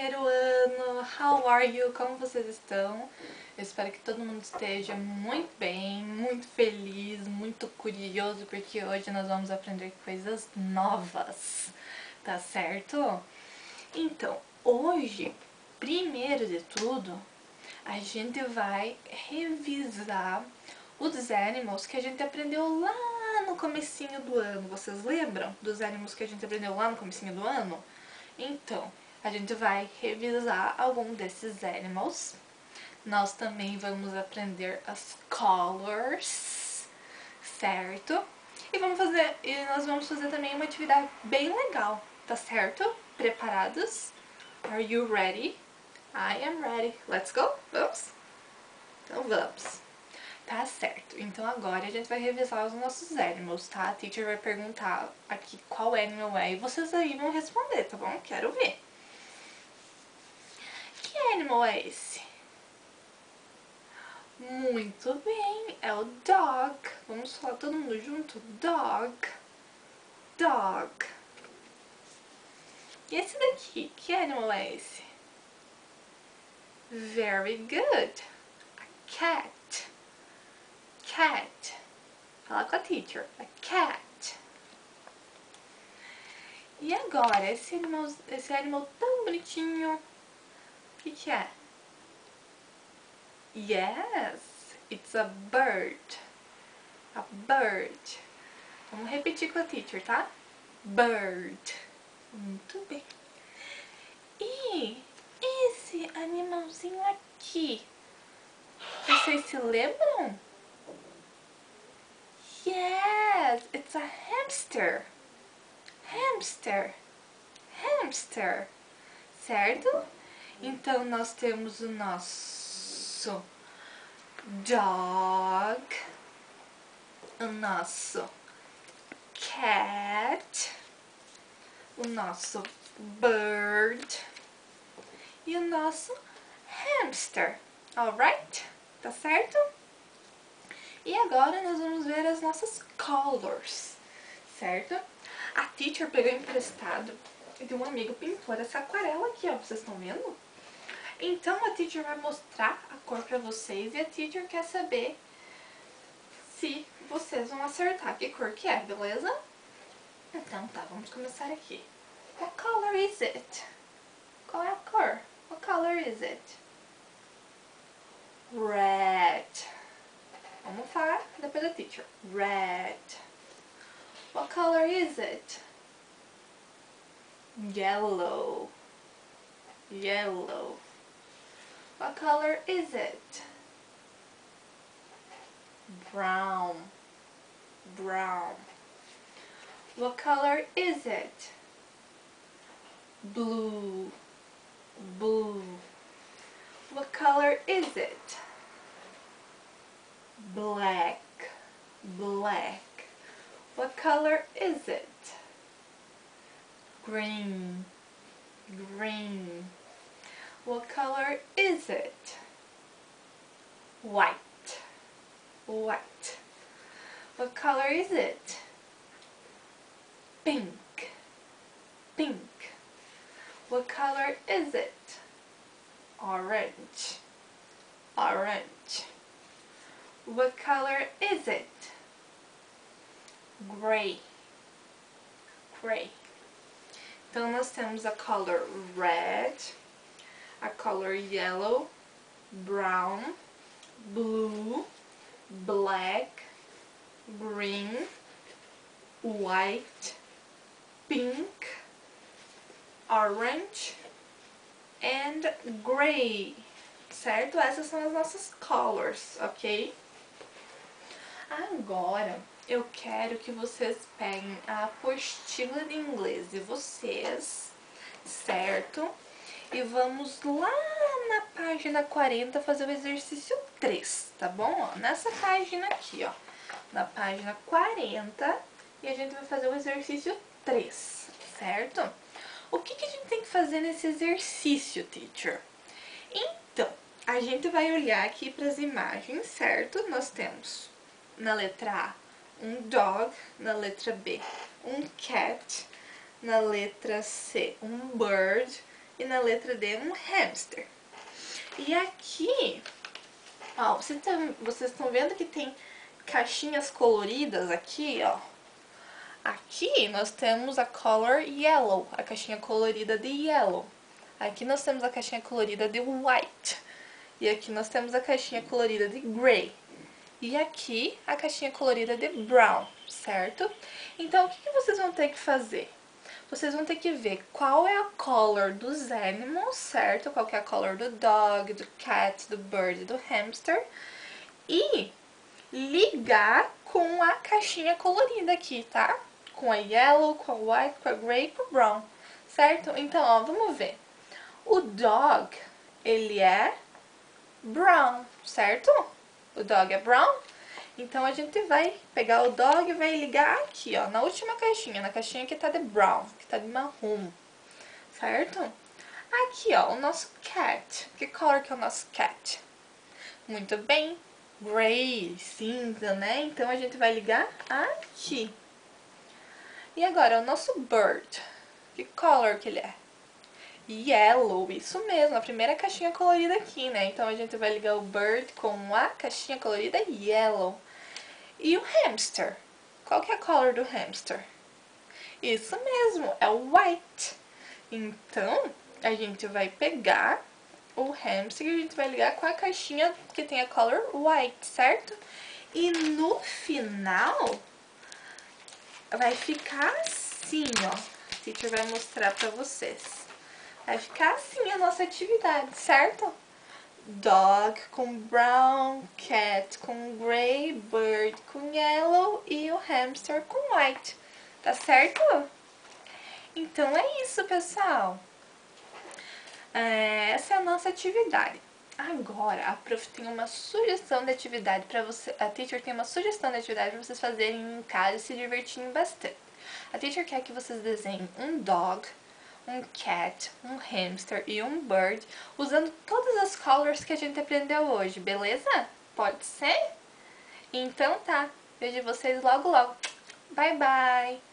primeiro ano! How are you? Como vocês estão? Eu espero que todo mundo esteja muito bem, muito feliz, muito curioso, porque hoje nós vamos aprender coisas novas, tá certo? Então, hoje, primeiro de tudo, a gente vai revisar os animals que a gente aprendeu lá no comecinho do ano. Vocês lembram dos animals que a gente aprendeu lá no comecinho do ano? Então, a gente vai revisar algum desses animals. Nós também vamos aprender as colors, certo? E vamos fazer, e nós vamos fazer também uma atividade bem legal, tá certo? Preparados? Are you ready? I am ready. Let's go? Vamos? Então vamos. Tá certo. Então agora a gente vai revisar os nossos animals, tá? A teacher vai perguntar aqui qual animal é e vocês aí vão responder, tá bom? Quero ver. Animal é esse? Muito bem, é o dog. Vamos falar todo mundo junto? Dog. Dog. E esse daqui, que animal é esse? Very good. A cat cat. Fala com a teacher. A cat. E agora, esse animal, esse animal tão bonitinho, que é? Yes, it's a bird. A bird. Vamos repetir com a teacher, tá? Bird. Muito bem. E esse animalzinho aqui, vocês se lembram? Yes, it's a hamster. Hamster. Hamster. Certo? Então, nós temos o nosso dog, o nosso cat, o nosso bird e o nosso hamster. Alright? Tá certo? E agora nós vamos ver as nossas colors, certo? A teacher pegou emprestado de um amigo pintor essa aquarela aqui, ó, vocês estão vendo? Então a teacher vai mostrar a cor pra vocês e a teacher quer saber se vocês vão acertar que cor que é, beleza? Então tá, vamos começar aqui. What color is it? Qual é a cor? What color is it? Red. Vamos falar depois da teacher. Red. What color is it? Yellow. Yellow. What color is it? Brown. Brown. What color is it? Blue. Blue. What color is it? black, black. What color is it? Green, green. What color is it? White, white. What color is it? Pink, pink. What color is it? Orange, orange. What color is it? Gray. Gray. Então, nós temos a color red, a color yellow, brown, blue, black, green, white, pink, orange and gray. Certo? Essas são as nossas colors, ok? Agora, eu quero que vocês peguem a apostila de inglês de vocês, certo? E vamos lá na página 40 fazer o exercício 3, tá bom? Ó, nessa página aqui, ó, na página 40, e a gente vai fazer o exercício 3, certo? O que, que a gente tem que fazer nesse exercício, teacher? Então, a gente vai olhar aqui para as imagens, certo? Nós temos na letra A um dog, na letra B um cat, na letra C um bird E na letra D, um hamster. E aqui, ó, vocês estão vendo que tem caixinhas coloridas aqui, ó. Aqui nós temos a color yellow, a caixinha colorida de yellow. Aqui nós temos a caixinha colorida de white. E aqui nós temos a caixinha colorida de gray. E aqui a caixinha colorida de brown, certo? Então, o que vocês vão ter que fazer? Vocês vão ter que ver qual é a color dos animals, certo? Qual é a color do dog, do cat, do bird, do hamster. E ligar com a caixinha colorida aqui, tá? Com a yellow, com a white, com a gray com a brown, certo? Então, ó, vamos ver. O dog, ele é brown, certo? O dog é brown. Então, a gente vai pegar o dog e vai ligar aqui, ó, na última caixinha, na caixinha que tá de brown, que tá de marrom, certo? Aqui, ó, o nosso cat. Que cor que é o nosso cat? Muito bem, gray, cinza, né? Então, a gente vai ligar aqui. E agora, o nosso bird. Que color que ele é? Yellow, isso mesmo, a primeira caixinha colorida aqui, né? Então, a gente vai ligar o bird com a caixinha colorida yellow. E o hamster? Qual que é a color do hamster? Isso mesmo, é o white. Então, a gente vai pegar o hamster e a gente vai ligar com a caixinha que tem a color white, certo? E no final, vai ficar assim, ó. A teacher vai mostrar pra vocês. Vai ficar assim a nossa atividade, certo? Dog com brown, cat com gray, bird com yellow e o hamster com white. Tá certo? Então é isso, pessoal. É, essa é a nossa atividade. Agora, a prof tem uma sugestão de atividade para você. A teacher tem uma sugestão de atividade para vocês fazerem em casa e se divertirem bastante. A teacher quer que vocês desenhem um dog, um cat, um hamster e um bird usando todas as colors que a gente aprendeu hoje, beleza? Pode ser? Então tá. Vejo vocês logo logo. Bye bye!